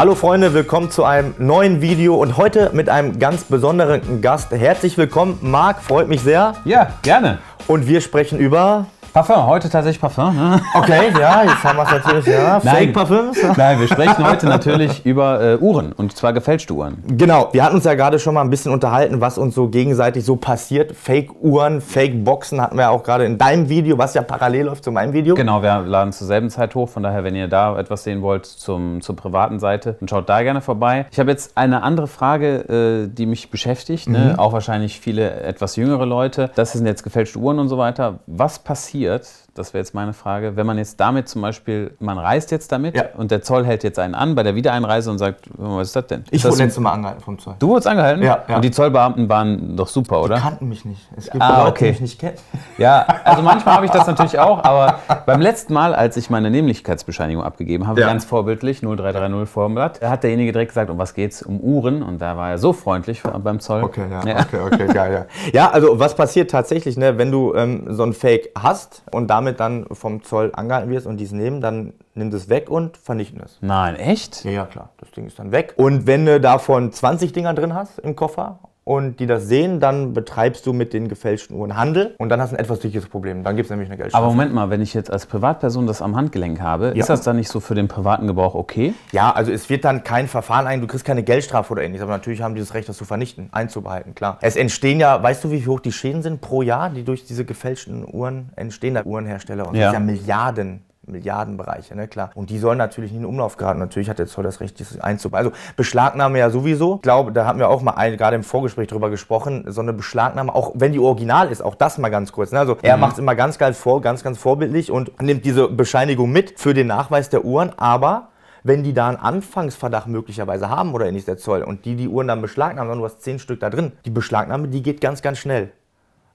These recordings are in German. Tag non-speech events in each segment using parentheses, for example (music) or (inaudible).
Hallo Freunde, willkommen zu einem neuen Video und heute mit einem ganz besonderen Gast. Herzlich willkommen, Marc, freut mich sehr. Ja, gerne. Und wir sprechen über Parfum, heute tatsächlich Parfum. Ne? Okay, ja, jetzt haben wir es natürlich, ja. (laughs) Fake Parfüms. Nein, wir sprechen heute natürlich über äh, Uhren und zwar gefälschte Uhren. Genau, wir hatten uns ja gerade schon mal ein bisschen unterhalten, was uns so gegenseitig so passiert. Fake-Uhren, Fake-Boxen hatten wir ja auch gerade in deinem Video, was ja parallel läuft zu meinem Video. Genau, wir laden zur selben Zeit hoch, von daher, wenn ihr da etwas sehen wollt zum, zur privaten Seite, dann schaut da gerne vorbei. Ich habe jetzt eine andere Frage, äh, die mich beschäftigt, ne? mhm. ne? auch wahrscheinlich viele etwas jüngere Leute. Das sind jetzt gefälschte Uhren und so weiter. Was passiert, markiert, das wäre jetzt meine Frage, wenn man jetzt damit zum Beispiel, man reist jetzt damit ja. und der Zoll hält jetzt einen an bei der Wiedereinreise und sagt, was ist das denn? Ich wurde letztes Mal angehalten vom Zoll. Du wurdest angehalten? Ja, ja. Und die Zollbeamten waren doch super, oder? Die kannten mich nicht. Es gibt ah, Leute, okay. die mich nicht kennen. Ja, also manchmal habe ich das natürlich auch, aber beim letzten Mal, als ich meine Nämlichkeitsbescheinigung abgegeben habe, ja. ganz vorbildlich, 0330 vor dem Blatt, hat derjenige direkt gesagt, um was geht es? Um Uhren und da war er so freundlich beim Zoll. Okay, ja, okay, okay, geil, ja. (laughs) Ja, also was passiert tatsächlich, ne, wenn du ähm, so ein Fake hast und damit dann vom Zoll angehalten wirst und die es nehmen, dann nimm es weg und vernichten es. Nein, echt? Ja, ja, klar. Das Ding ist dann weg. Und wenn du davon 20 Dinger drin hast im Koffer und die das sehen, dann betreibst du mit den gefälschten Uhren Handel und dann hast du ein etwas sicheres Problem. Dann gibt es nämlich eine Geldstrafe. Aber Moment mal, wenn ich jetzt als Privatperson das am Handgelenk habe, ja. ist das dann nicht so für den privaten Gebrauch okay? Ja, also es wird dann kein Verfahren ein, du kriegst keine Geldstrafe oder ähnliches, aber natürlich haben die das Recht, das zu vernichten, einzubehalten, klar. Es entstehen ja, weißt du, wie hoch die Schäden sind pro Jahr, die durch diese gefälschten Uhren entstehen, da Uhrenhersteller und ja. das sind ja Milliarden Milliardenbereiche, ne, klar. Und die sollen natürlich nicht in Umlauf geraten. Natürlich hat der Zoll das Recht, das einzubauen. Also Beschlagnahme ja sowieso. Ich glaube, da haben wir auch mal ein, gerade im Vorgespräch drüber gesprochen, so eine Beschlagnahme, auch wenn die original ist, auch das mal ganz kurz. Ne? Also er mhm. macht es immer ganz, ganz vor, ganz, ganz vorbildlich und nimmt diese Bescheinigung mit für den Nachweis der Uhren, aber wenn die da einen Anfangsverdacht möglicherweise haben oder nicht der Zoll und die die Uhren dann beschlagnahmen, dann du hast zehn Stück da drin. Die Beschlagnahme, die geht ganz, ganz schnell.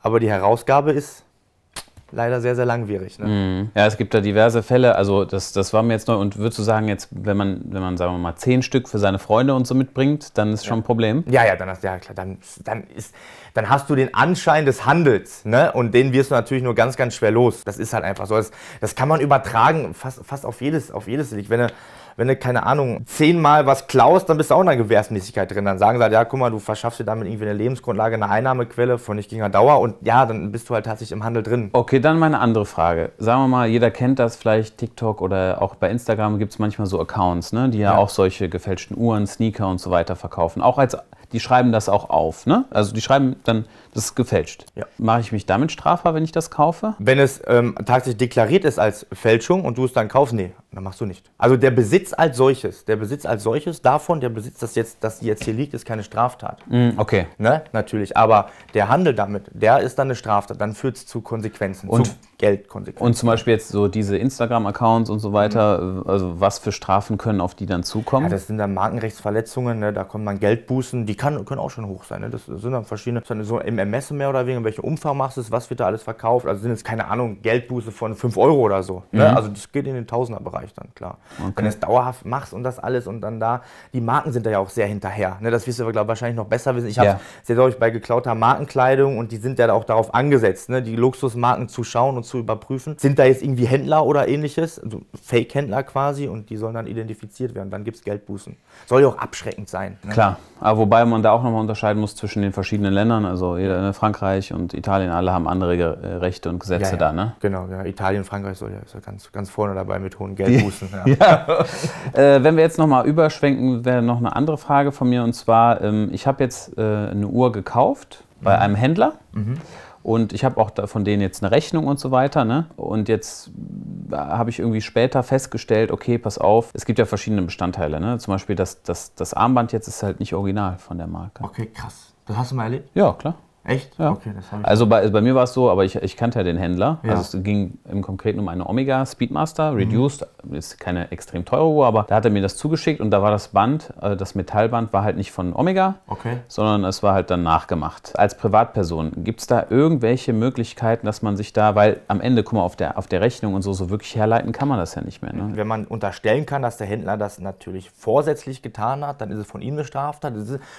Aber die Herausgabe ist leider sehr, sehr langwierig. Ne? Mhm. Ja, es gibt da diverse Fälle. Also das, das war mir jetzt neu. Und würdest du sagen, jetzt, wenn man, wenn man, sagen wir mal, zehn Stück für seine Freunde und so mitbringt, dann ist ja. schon ein Problem? Ja, ja, dann hast, ja, klar, dann, dann, ist, dann hast du den Anschein des Handels. Ne? Und den wirst du natürlich nur ganz, ganz schwer los. Das ist halt einfach so. Das, das kann man übertragen fast, fast auf jedes, auf jedes Licht. Wenn du wenn du, keine Ahnung, zehnmal was klaust, dann bist du auch in einer Gewährsmäßigkeit drin. Dann sagen sie halt, ja, guck mal, du verschaffst dir damit irgendwie eine Lebensgrundlage, eine Einnahmequelle von nicht geringer Dauer und ja, dann bist du halt tatsächlich im Handel drin. Okay, dann meine andere Frage. Sagen wir mal, jeder kennt das vielleicht, TikTok oder auch bei Instagram gibt es manchmal so Accounts, ne, die ja, ja auch solche gefälschten Uhren, Sneaker und so weiter verkaufen. Auch als die schreiben das auch auf. Ne? Also die schreiben dann, das ist gefälscht. Ja. Mache ich mich damit strafbar, wenn ich das kaufe? Wenn es ähm, tatsächlich deklariert ist als Fälschung und du es dann kaufst, nee, dann machst du nicht. Also der Besitz als solches, der Besitz als solches davon, der Besitz, das jetzt, das jetzt hier liegt, ist keine Straftat. Mm, okay. Ne? Natürlich. Aber der Handel damit, der ist dann eine Straftat. Dann führt es zu Konsequenzen. Und zu Geldkonsequenzen. Und zum Beispiel jetzt so diese Instagram-Accounts und so weiter, mhm. also was für Strafen können auf die dann zukommen? Ja, das sind dann Markenrechtsverletzungen, ne? da kommt man Geldbußen, die kann, können auch schon hoch sein. Ne? Das sind dann verschiedene, so im Ermessen mehr oder weniger, welchen Umfang machst du es, was wird da alles verkauft. Also sind jetzt keine Ahnung, Geldbuße von 5 Euro oder so. Ne? Mhm. Also das geht in den Tausenderbereich dann, klar. Okay. Wenn du es dauerhaft machst und das alles und dann da, die Marken sind da ja auch sehr hinterher. Ne? Das wirst du glaub, wahrscheinlich noch besser wissen. Ich habe ja. sehr deutlich bei geklauter Markenkleidung und die sind ja auch darauf angesetzt, ne? die Luxusmarken zu schauen und zu überprüfen. Sind da jetzt irgendwie Händler oder ähnliches, also Fake-Händler quasi, und die sollen dann identifiziert werden. Dann gibt es Geldbußen. Soll ja auch abschreckend sein. Ne? Klar, aber wobei man da auch nochmal unterscheiden muss zwischen den verschiedenen Ländern. Also ne, Frankreich und Italien, alle haben andere äh, Rechte und Gesetze ja, ja. da, ne? Genau, ja. Italien, Frankreich soll ja, ist ja ganz, ganz vorne dabei mit hohen Geldbußen. (laughs) ja. äh, wenn wir jetzt nochmal überschwenken, wäre noch eine andere Frage von mir. Und zwar, ähm, ich habe jetzt äh, eine Uhr gekauft bei mhm. einem Händler. Mhm. Und ich habe auch von denen jetzt eine Rechnung und so weiter. Ne? Und jetzt habe ich irgendwie später festgestellt, okay, pass auf, es gibt ja verschiedene Bestandteile. Ne? Zum Beispiel das, das, das Armband jetzt ist halt nicht original von der Marke. Okay, krass. Das hast du mal erlebt? Ja, klar. Echt? Ja. Okay, das habe ich. Also bei, bei mir war es so, aber ich, ich kannte ja den Händler. Ja. Also es ging im Konkreten um eine Omega Speedmaster, Reduced, mhm. ist keine extrem teure Uhr, aber da hat er mir das zugeschickt und da war das Band, äh, das Metallband war halt nicht von Omega, okay. sondern es war halt dann nachgemacht. Als Privatperson, gibt es da irgendwelche Möglichkeiten, dass man sich da, weil am Ende, guck mal, auf der, auf der Rechnung und so, so wirklich herleiten kann man das ja nicht mehr. Ne? Wenn man unterstellen kann, dass der Händler das natürlich vorsätzlich getan hat, dann ist es von ihm eine Straftat.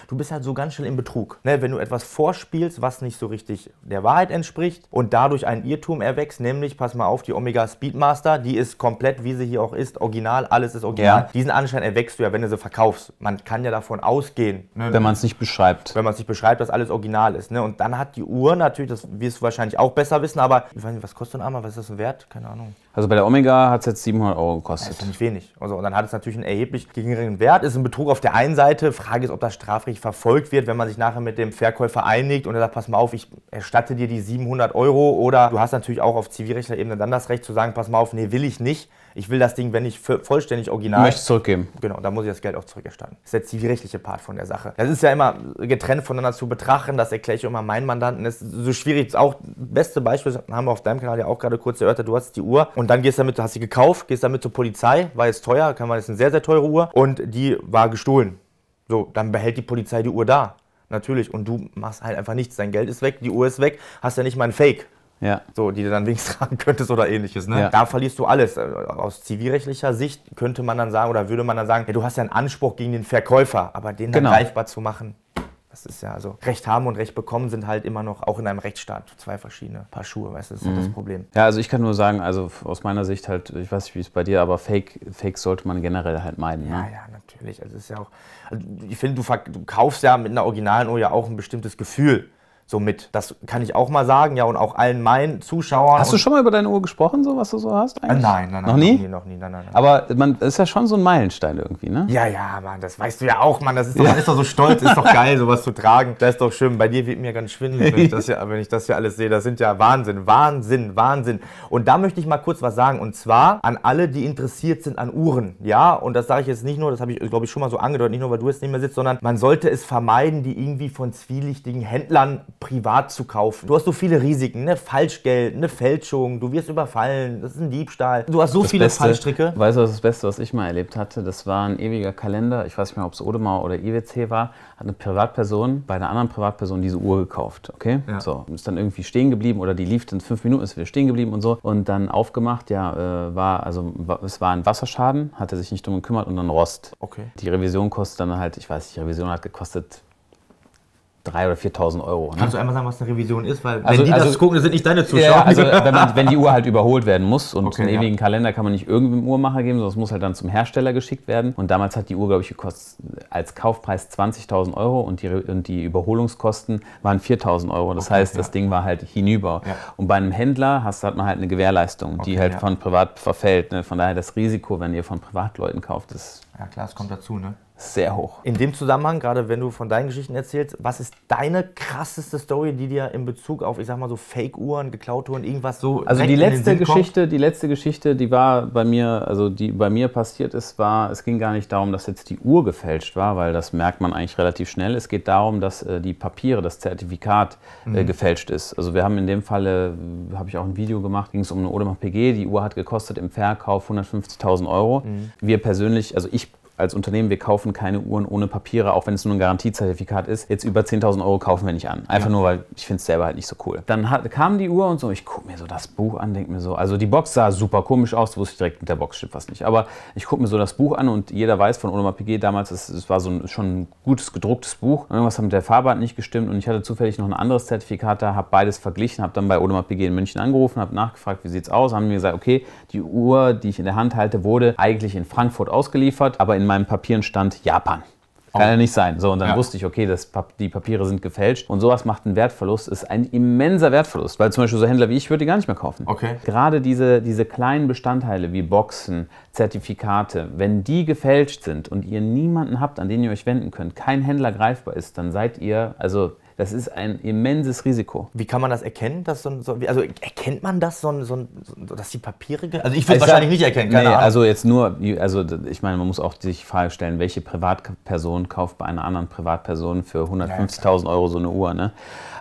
du bist halt so ganz schnell im Betrug. Ne? Wenn du etwas vorspielst, erzählst, was nicht so richtig der Wahrheit entspricht und dadurch ein Irrtum erwächst, nämlich, pass mal auf, die Omega Speedmaster, die ist komplett, wie sie hier auch ist, original, alles ist original. Ja. Diesen Anschein erwächst du ja, wenn du sie verkaufst. Man kann ja davon ausgehen. Ne, wenn man es nicht beschreibt. Wenn man es nicht beschreibt, dass alles original ist. Ne? Und dann hat die Uhr natürlich, das wirst du wahrscheinlich auch besser wissen, aber ich weiß nicht, was kostet ein Armer, was ist das wert? Keine Ahnung. Also bei der Omega hat es jetzt 700 Euro gekostet. Das ist nicht wenig. Also, und dann hat es natürlich einen erheblich geringeren Wert. Ist ein Betrug auf der einen Seite. Frage ist, ob das strafrechtlich verfolgt wird, wenn man sich nachher mit dem Verkäufer einigt und er sagt, pass mal auf, ich erstatte dir die 700 Euro. Oder du hast natürlich auch auf zivilrechtlicher Ebene dann das Recht zu sagen, pass mal auf, nee, will ich nicht. Ich will das Ding, wenn ich vollständig original. Möchte zurückgeben. Genau, dann muss ich das Geld auch zurückerstatten. Das ist der zivilrechtliche Part von der Sache. Das ist ja immer getrennt voneinander zu betrachten. Das erkläre ich immer meinen Mandanten. Das ist so schwierig. Auch beste Beispiel haben wir auf deinem Kanal ja auch gerade kurz erörtert. Du hast die Uhr und dann gehst du damit, du hast sie gekauft, gehst damit zur Polizei, war jetzt teuer, kann man, das ist eine sehr, sehr teure Uhr und die war gestohlen. So, dann behält die Polizei die Uhr da. Natürlich. Und du machst halt einfach nichts. Dein Geld ist weg, die Uhr ist weg, hast ja nicht mal ein Fake. Ja. So, die du dann wenigstens (laughs) tragen könntest oder ähnliches. Ne? Ja. Da verlierst du alles. Aus zivilrechtlicher Sicht könnte man dann sagen oder würde man dann sagen, ja, du hast ja einen Anspruch gegen den Verkäufer, aber den genau. dann greifbar zu machen, das ist ja also Recht haben und Recht bekommen sind halt immer noch auch in einem Rechtsstaat zwei verschiedene Paar Schuhe, weißt du, das ist mhm. das Problem. Ja, also ich kann nur sagen, also aus meiner Sicht halt, ich weiß nicht, wie es bei dir, aber Fake, Fake sollte man generell halt meiden. Ja, ne? ja, natürlich. Also ist ja auch, also ich finde, du, du kaufst ja mit einer originalen Uhr ja auch ein bestimmtes Gefühl so mit. Das kann ich auch mal sagen, ja, und auch allen meinen Zuschauern. Hast du schon mal über deine Uhr gesprochen, so was du so hast? Eigentlich? Nein, nein, nein. Noch nie? Noch nie, noch nie nein, nein, nein. Aber man ist ja schon so ein Meilenstein irgendwie, ne? Ja, ja, Mann, das weißt du ja auch, Mann. Das ist doch, ja. Man ist doch so stolz, ist doch (laughs) geil, sowas zu tragen. Das ist doch schön. Bei dir wird mir ganz schwindelig, wenn ich das ja, wenn ich das ja alles sehe. Das sind ja Wahnsinn, Wahnsinn, Wahnsinn. Und da möchte ich mal kurz was sagen. Und zwar an alle, die interessiert sind an Uhren. Ja, und das sage ich jetzt nicht nur, das habe ich, glaube ich, schon mal so angedeutet, nicht nur, weil du jetzt nicht mehr sitzt, sondern man sollte es vermeiden, die irgendwie von zwielichtigen Händlern privat zu kaufen. Du hast so viele Risiken, ne? Falschgeld, eine Fälschung, du wirst überfallen, das ist ein Diebstahl. Du hast so das viele Beste, Fallstricke. Weißt du, das Beste, was ich mal erlebt hatte? Das war ein ewiger Kalender. Ich weiß nicht mehr, ob es Odemar oder IWC war. Hat eine Privatperson bei einer anderen Privatperson diese Uhr gekauft. Okay? Ja. So, ist dann irgendwie stehen geblieben oder die lief in fünf Minuten, ist wieder stehen geblieben und so. Und dann aufgemacht, ja, äh, war, also es war ein Wasserschaden, hat er sich nicht drum gekümmert und dann Rost. Okay. Die Revision kostet dann halt, ich weiß nicht, die Revision hat gekostet 3.000 oder 4.000 Euro. Ne? Kannst du einmal sagen, was eine Revision ist? Weil also, wenn die also, das gucken, sind nicht deine Zuschauer. Ja, also (laughs) wenn, man, wenn, die Uhr halt überholt werden muss und okay, einen ewigen ja. Kalender kann man nicht irgendeinem Uhrmacher geben, sondern es muss halt dann zum Hersteller geschickt werden. Und damals hat die Uhr, glaube ich, gekostet als Kaufpreis 20.000 Euro und die, und die Überholungskosten waren 4.000 Euro. Das okay, heißt, ja. das Ding war halt hinüber. Ja. Und bei einem Händler hast, hat man halt eine Gewährleistung, okay, die halt von privat verfällt. Ne? Von daher das Risiko, wenn ihr von Privatleuten kauft, ist... Ja klar, es kommt dazu, ne? Sehr hoch. In dem Zusammenhang, gerade wenn du von deinen Geschichten erzählst, was ist deine krasseste Story, die dir in Bezug auf, ich sag mal so Fake-Uhren, geklaute Uhren, irgendwas so. Also die letzte Geschichte, kommt? die letzte Geschichte, die war bei mir, also die bei mir passiert ist, war, es ging gar nicht darum, dass jetzt die Uhr gefälscht war, weil das merkt man eigentlich relativ schnell. Es geht darum, dass äh, die Papiere, das Zertifikat äh, mhm. gefälscht ist. Also wir haben in dem Falle, äh, habe ich auch ein Video gemacht, ging es um eine Audemars PG. Die Uhr hat gekostet im Verkauf 150.000 Euro. Mhm. Wir persönlich, also ich als Unternehmen, wir kaufen keine Uhren ohne Papiere, auch wenn es nur ein Garantiezertifikat ist. Jetzt über 10.000 Euro kaufen wir nicht an. Einfach ja. nur, weil ich finde es selber halt nicht so cool. Dann hat, kam die Uhr und so, ich gucke mir so das Buch an, denke mir so, also die Box sah super komisch aus, wusste ich direkt, mit der Box stimmt was nicht. Aber ich gucke mir so das Buch an und jeder weiß von Audemars PG damals, es, es war so ein, schon ein gutes gedrucktes Buch. Irgendwas hat mit der Farbe nicht gestimmt und ich hatte zufällig noch ein anderes Zertifikat da, habe beides verglichen, habe dann bei Audemars PG in München angerufen, habe nachgefragt, wie sieht es aus, haben mir gesagt, okay, die Uhr, die ich in der Hand halte, wurde eigentlich in Frankfurt ausgeliefert, aber in meinen Papieren stand Japan. Kann ja nicht sein. So, und dann ja. wusste ich, okay, das, die Papiere sind gefälscht. Und sowas macht einen Wertverlust, ist ein immenser Wertverlust. Weil zum Beispiel so Händler wie ich würde die gar nicht mehr kaufen. Okay. Gerade diese, diese kleinen Bestandteile wie Boxen, Zertifikate, wenn die gefälscht sind und ihr niemanden habt, an den ihr euch wenden könnt, kein Händler greifbar ist, dann seid ihr, also das ist ein immenses Risiko. Wie kann man das erkennen? Dass so, also erkennt man das, so, so, dass die Papiere. Also ich würde es wahrscheinlich nicht erkennen. Keine nee, Ahnung. also jetzt nur, also ich meine, man muss auch sich die Frage stellen, welche Privatperson kauft bei einer anderen Privatperson für 150.000 Euro so eine Uhr? Ne?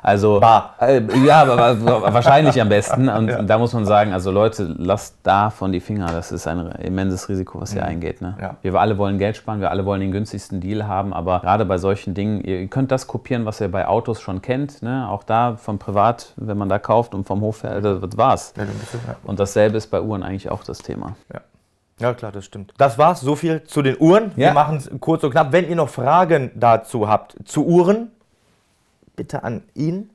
Also äh, ja, aber wahrscheinlich am besten. (laughs) Und ja. da muss man sagen, also Leute, lasst davon die Finger. Das ist ein immenses Risiko, was hier mhm. eingeht. Ne? Ja. Wir alle wollen Geld sparen, wir alle wollen den günstigsten Deal haben, aber gerade bei solchen Dingen, ihr könnt das kopieren, was ihr bei Autos schon kennt. Ne? Auch da vom Privat, wenn man da kauft und vom Hof, das war's. Ja, und dasselbe ist bei Uhren eigentlich auch das Thema. Ja. Ja, klar, das stimmt. Das war's. So viel zu den Uhren. Wir machen es kurz und knapp. Wenn ihr noch Fragen dazu habt, zu Uhren, bitte an ihn.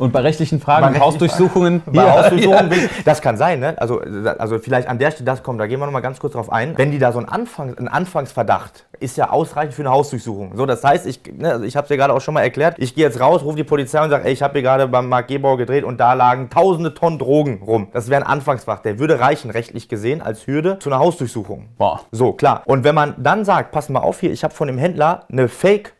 Und bei rechtlichen Fragen, bei Hausdurchsuchungen? Bei ja, Hausdurchsuchungen, (laughs) ja. das kann sein, ne? Also, also vielleicht an der Stelle, das kommt, da gehen wir noch mal ganz kurz drauf ein. Wenn die da so einen, Anfang, einen Anfangsverdacht, ist ja ausreichend für eine Hausdurchsuchung. So, das heißt, ich, ne, also ich habe es ja gerade auch schon mal erklärt, ich gehe jetzt raus, rufe die Polizei und sage, ey, ich habe hier gerade beim Mark Gebauer gedreht und da lagen tausende Tonnen Drogen rum. Das wäre ein Anfangsverdacht, der würde reichen, rechtlich gesehen, als Hürde zu einer Hausdurchsuchung. Boah. So, klar. Und wenn man dann sagt, pass mal auf hier, ich habe von dem Händler eine Fake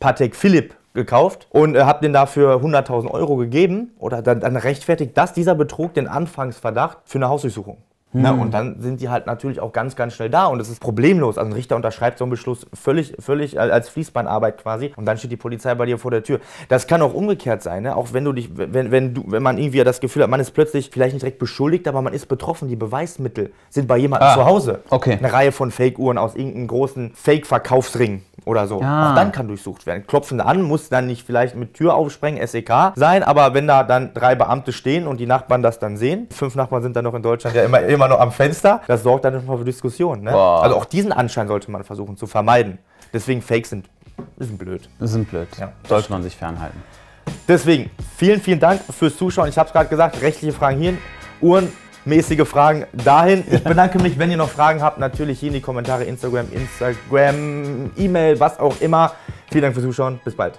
Patek Philipp gekauft und äh, habe den dafür 100.000 Euro gegeben oder dann, dann rechtfertigt das dieser Betrug den Anfangsverdacht für eine Hausdurchsuchung. Mhm. Na, und dann sind die halt natürlich auch ganz, ganz schnell da und es ist problemlos. Also ein Richter unterschreibt so einen Beschluss völlig, völlig als Fließbandarbeit quasi und dann steht die Polizei bei dir vor der Tür. Das kann auch umgekehrt sein, ne? auch wenn du dich, wenn, wenn, du, wenn man irgendwie das Gefühl hat, man ist plötzlich vielleicht nicht direkt beschuldigt, aber man ist betroffen. Die Beweismittel sind bei jemandem ah, zu Hause. Okay. Eine Reihe von Fake-Uhren aus irgendeinem großen Fake-Verkaufsring oder so. Ja. Auch dann kann durchsucht werden. Klopfen an, muss dann nicht vielleicht mit Tür aufsprengen, SEK sein, aber wenn da dann drei Beamte stehen und die Nachbarn das dann sehen, fünf Nachbarn sind dann noch in Deutschland ja immer, immer noch am Fenster, das sorgt dann schon mal für Diskussionen. Ne? Also auch diesen Anschein sollte man versuchen zu vermeiden. Deswegen Fakes sind, sind blöd. Sind blöd. Ja, sollte man sich fernhalten. Deswegen, vielen, vielen Dank fürs Zuschauen. Ich habe es gerade gesagt, rechtliche Fragen hier, Uhren mäßige Fragen dahin. Ich bedanke mich, wenn ihr noch Fragen habt, natürlich hier in die Kommentare, Instagram, Instagram, E-Mail, was auch immer. Vielen Dank fürs Zuschauen. Bis bald.